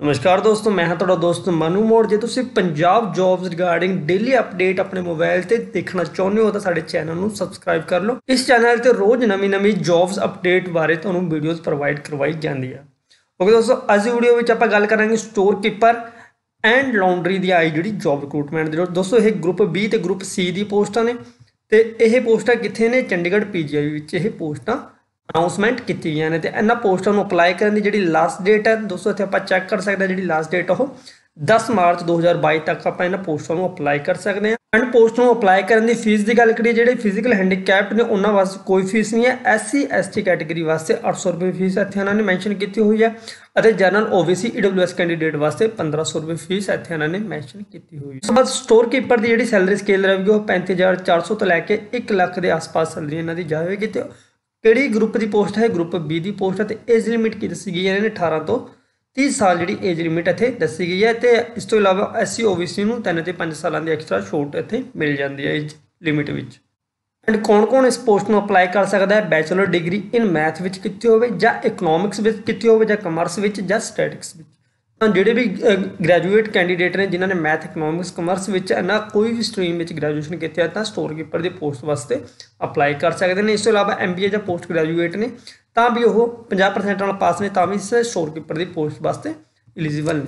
ਨਮਸਕਾਰ ਦੋਸਤੋ, ਮੈਂ ਹਾਂ ਤੁਹਾਡਾ ਦੋਸਤ ਮਨੂ ਮੋੜ। ਜੇ ਤੁਸੀਂ Punjab jobs regarding daily update ਆਪਣੇ ਮੋਬਾਈਲ ਤੇ ਦੇਖਣਾ ਚਾਹੁੰਦੇ ਹੋ ਤਾਂ ਸਾਡੇ ਚੈਨਲ ਨੂੰ ਸਬਸਕ੍ਰਾਈਬ ਕਰ ਲਓ। ਇਸ ਚੈਨਲ ਤੇ ਰੋਜ਼ ਨਵੀਂ-ਨਵੀਂ ਜੌਬਸ ਅਪਡੇਟ ਬਾਰੇ ਤੁਹਾਨੂੰ ਵੀਡੀਓਜ਼ ਪ੍ਰੋਵਾਈਡ ਕਰਵਾਈ ਜਾਂਦੀ ਹੈ ਓਕੇ ਦੋਸਤੋ, ਅੱਜ ਦੀ ਵੀਡੀਓ ਵਿੱਚ ਆਪਾਂ ਗੱਲ ਕਰਾਂਗੇ ਸਟੋਰ ਕੀਪਰ ਐਂਡ ਲਾਉਂਡਰੀ ਦੀ ਆਈ ਜਿਹੜੀ ਜੌਬ ਰਿਕਰੂਟਮੈਂਟ ਦੀ ਦੋਸਤੋ, ਇਹ ਗਰੁੱਪ B ਤੇ ਗਰੁੱਪ C ਦੀ ਪੋਸਟਾਂ ਨੇ ਤੇ ਇਹ ਪੋਸਟਾਂ ਕਿੱਥੇ ਨੇ? ਚੰਡੀਗੜ੍ਹ ਪੀਜੀਆਈ ਵਿੱਚ ਇਹ ਪੋਸਟਾਂ ਅਨਾਉਂਸਮੈਂਟ ਕੀਤੀ ਗਈਆਂ ਨੇ ਤੇ ਇਹਨਾਂ ਪੋਸਟਾਂ ਨੂੰ ਅਪਲਾਈ ਕਰਨ ਦੀ ਜਿਹੜੀ ਲਾਸਟ ਡੇਟ ਹੈ, ਦੋਸਤੋ ਇੱਥੇ ਆਪਾਂ ਚੈੱਕ ਕਰ ਸਕਦੇ ਹਾਂ ਜਿਹੜੀ ਲਾਸਟ ਡੇਟ ਉਹ 10 ਮਾਰਚ 2022 ਤੱਕ ਆਪਾਂ ਇਹਨਾਂ ਪੋਸਟਾਂ ਨੂੰ ਅਪਲਾਈ ਕਰ ਸਕਦੇ ਹਾਂ। ਐਂਡ ਪੋਸਟ ਨੂੰ ਅਪਲਾਈ ਕਰਨ ਦੀ ਫੀਸ ਦੀ ਗੱਲ ਕਰੀਏ, ਜਿਹੜੇ ਫਿਜ਼ੀਕਲ ਹੈਂਡੀਕੈਪਡ ਨੇ, ਉਹਨਾਂ ਵਾਸਤੇ ਕੋਈ ਫੀਸ ਨਹੀਂ ਹੈ। ਐਸਸੀ ਐਸਟੀ ਕੈਟਾਗਰੀ ਵਾਸਤੇ 800 ਰੁਪਏ ਫੀਸ ਇੱਥੇ ਇਹਨਾਂ ਨੇ ਮੈਂਸ਼ਨ ਕੀਤੀ ਹੋਈ ਹੈ ਅਤੇ ਜਨਰਲ ਓਬੀਸੀ ਈਡਬਲਯੂਐਸ ਕੈਂਡੀਡੇਟ ਵਾਸਤੇ 1500 ਰੁਪਏ ਫੀਸ ਇੱਥੇ ਇਹਨਾਂ ਨੇ ਮੈਂਸ਼ਨ ਕੀਤੀ ਹੋਈ ਹੈ। ਉਸ ਬਾਅਦ ਸਟੋਰ ਕੀਪਰ ਦੀ ਜਿਹੜੀ ਸੈਲਰੀ ਸਕੇਲ ਰਹੇਗੀ, ਉਹ 35400 ਤੋਂ ਲੈ ਕੇ 1 ਲੱਖ ਦੇ ਆਸ-ਪਾਸ ਸੈਲਰੀ ਇਹਨਾਂ ਦੀ ਜਾਵੇਗੀ ਤੇ ਕਿਹੜੀ ਗਰੁੱਪ ਦੀ ਪੋਸਟ ਹੈ? ਗਰੁੱਪ ਬੀ ਦੀ ਪੋਸਟ ਹੈ ਤੇ ਏਜ ਲਿਮਿਟ ਕੀ ਦੱਸੀ ਗਈ ਹੈ ਇਹਨਾਂ ਨੇ? 18 ਤੋਂ 30 ਸਾਲ ਜਿਹੜੀ ਏਜ ਲਿਮਿਟ ਇੱਥੇ ਦੱਸੀ ਗਈ ਹੈ ਤੇ ਇਸ ਤੋਂ ਇਲਾਵਾ SC OBC ਨੂੰ 3 ਤੇ 5 ਸਾਲਾਂ ਦੀ ਐਕਸਟਰਾ ਛੋਟ ਇੱਥੇ ਮਿਲ ਜਾਂਦੀ ਹੈ ਏਜ ਲਿਮਿਟ ਵਿੱਚ। ਐਂਡ ਕੌਣ-ਕੌਣ ਇਸ ਪੋਸਟ ਨੂੰ ਅਪਲਾਈ ਕਰ ਸਕਦਾ ਹੈ? ਬੈਚਲਰ ਡਿਗਰੀ ਇਨ ਮੈਥ ਵਿੱਚ ਕੀਤੀ ਹੋਵੇ ਜਾਂ ਇਕਨੋਮਿਕਸ ਵਿੱਚ ਕੀਤੀ ਹੋਵੇ ਜਾਂ ਕਮਰਸ ਵਿੱਚ ਜਾਂ ਸਟੈਟਿਕਸ ਵਿੱਚ? ਜਿਹੜੇ ਵੀ ਗ੍ਰੈਜੂਏਟ ਕੈਂਡੀਡੇਟ ਨੇ ਜਿਨ੍ਹਾਂ ਨੇ ਮੈਥ ਇਕਨੋਮਿਕਸ ਕਮਰਸ ਵਿੱਚ ਨਾ ਕੋਈ ਵੀ ਸਟਰੀਮ ਵਿੱਚ ਗ੍ਰੈਜੂਏਸ਼ਨ ਕੀਤੀ ਹੈ, ਤਾਂ ਸਟੋਰ ਕੀਪਰ ਦੀ ਪੋਸਟ ਵਾਸਤੇ ਅਪਲਾਈ ਕਰ ਸਕਦੇ ਨੇ। ਇਸ ਤੋਂ ਇਲਾਵਾ ਐਮਬੀਏ ਜਾਂ ਪੋਸਟ ਗ੍ਰੈਜੂਏਟ ਨੇ, ਤਾਂ ਵੀ ਉਹ 50% ਨਾਲ ਪਾਸ ਨੇ, ਤਾਂ ਵੀ ਇਸ ਸਟੋਰ ਕੀਪਰ ਦੀ ਪੋਸਟ ਵਾਸਤੇ ਐਲੀਜੀਬਲ ਨੇ।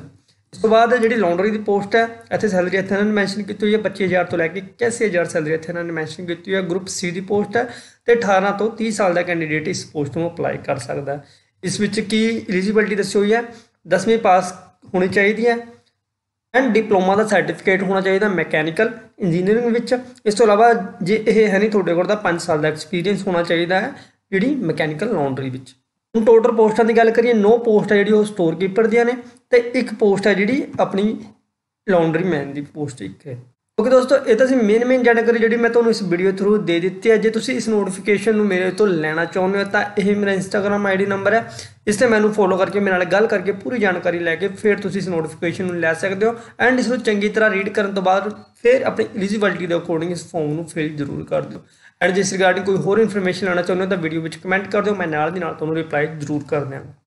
ਇਸ ਤੋਂ ਬਾਅਦ ਜਿਹੜੀ ਲੌਂਡਰੀ ਦੀ ਪੋਸਟ ਹੈ, ਇੱਥੇ ਸੈਲਰੀ ਇੱਥੇ ਇਹਨਾਂ ਨੇ ਮੈਂਸ਼ਨ ਕੀਤੀ ਹੋਈ ਹੈ 25000 ਤੋਂ ਲੈ ਕੇ 81000 ਸੈਲਰੀ ਇੱਥੇ ਇਹਨਾਂ ਨੇ ਮੈਂਸ਼ਨ ਕੀਤੀ ਹੋਈ ਹੈ। ਗਰੁੱਪ ਸੀ ਦੀ ਪੋਸਟ ਹੈ ਤੇ 18 ਤੋਂ 30 ਸਾਲ ਦਾ ਕੈਂਡੀਡੇਟ ਇਸ ਪੋਸਟ ਨੂੰ ਅਪਲਾਈ ਕਰ ਸਕਦਾ ਹੈ। ਇਸ ਵਿੱਚ ਕੀ ਐਲੀਜੀਬਿਲਟੀ ਦੱਸੀ ਹੋਈ ਹੈ? 10ਵੀਂ ਪਾਸ ਹੋਣੀ ਚਾਹੀਦੀ ਹੈ ਐਂਡ ਡਿਪਲੋਮਾ ਦਾ ਸਰਟੀਫਿਕੇਟ ਹੋਣਾ ਚਾਹੀਦਾ ਮੈਕੈਨੀਕਲ ਇੰਜੀਨੀਅਰਿੰਗ ਵਿੱਚ। ਇਸ ਤੋਂ ਇਲਾਵਾ ਜੇ ਇਹ ਹੈ ਨਹੀਂ, ਤੁਹਾਡੇ ਕੋਲ ਤਾਂ 5 ਸਾਲ ਦਾ ਐਕਸਪੀਰੀਅੰਸ ਹੋਣਾ ਚਾਹੀਦਾ ਹੈ ਜਿਹੜੀ ਮੈਕੈਨੀਕਲ ਲਾਉਂਡਰੀ ਵਿੱਚ। ਹੁਣ ਟੋਟਲ ਪੋਸਟਾਂ ਦੀ ਗੱਲ ਕਰੀਏ 9 ਪੋਸਟ ਹੈ ਜਿਹੜੀ ਉਹ ਸਟੋਰ ਕੀਪਰ ਦੀਆਂ ਨੇ ਤੇ ਇੱਕ ਪੋਸਟ ਹੈ ਜਿਹੜੀ ਆਪਣੀ ਲਾਉਂਡਰੀ ਮੈਨ ਦੀ ਪੋਸਟ ਇੱਕ ਹੈ। ਓਕੇ ਦੋਸਤੋ, ਇਹ ਤਾਂ ਸੀ ਮੇਨ ਮੇਨ ਜਾਣਕਾਰੀ ਜਿਹੜੀ ਮੈਂ ਤੁਹਾਨੂੰ ਇਸ ਵੀਡੀਓ ਥਰੂ ਦੇ ਦਿੱਤੀ ਹੈ। ਜੇ ਤੁਸੀਂ ਇਸ ਨੋਟੀਫਿਕੇਸ਼ਨ ਨੂੰ ਮੇਰੇ ਤੋਂ ਲੈਣਾ ਚਾਹੁੰਦੇ ਹੋ, ਤਾਂ ਇਹ ਮੇਰਾ ਇੰਸਟਾਗ੍ਰam ਆਈਡੀ ਨੰਬਰ ਹੈ। ਇਸ ਤੇ ਮੈਨੂੰ ਫੋਲੋ ਕਰਕੇ, ਮੇਰੇ ਨਾਲ ਗੱਲ ਕਰਕੇ ਪੂਰੀ ਜਾਣਕਾਰੀ ਲੈ ਕੇ ਫਿਰ ਤੁਸੀਂ ਇਸ ਨੋਟੀਫਿਕੇਸ਼ਨ ਨੂੰ ਲੈ ਸਕਦੇ ਹੋ ਐਂਡ ਇਸ ਨੂੰ ਚੰਗੀ ਤਰ੍ਹਾਂ ਰੀਡ ਕਰਨ ਤੋਂ ਬਾਅਦ ਫਿਰ ਆਪਣੀ ਐਲੀਜੀਬਿਲਟੀ ਦੇ ਅਕੋਰਡਿੰਗ ਇਸ ਫਾਰਮ ਨੂੰ ਫਿਲ ਜ਼ਰੂਰ ਕਰ ਦਿਓ। ਐਂਡ ਜਿਸ ਰਿਗਾਰਡਿੰਗ ਕੋਈ ਹੋਰ ਇਨਫੋਰਮੇਸ਼ਨ ਲੈਣਾ ਚਾਹੁੰਦੇ ਹੋ, ਤਾਂ ਵੀਡੀਓ ਵਿੱਚ ਕਮੈਂਟ ਕਰ ਦਿਓ। ਮੈਂ ਨਾਲ ਦੀ ਨਾਲ ਤੁਹਾਨੂੰ ਰਿਪਲਾਈ ਜ਼ਰੂਰ ਕਰ ਦਿਆਂਗਾ।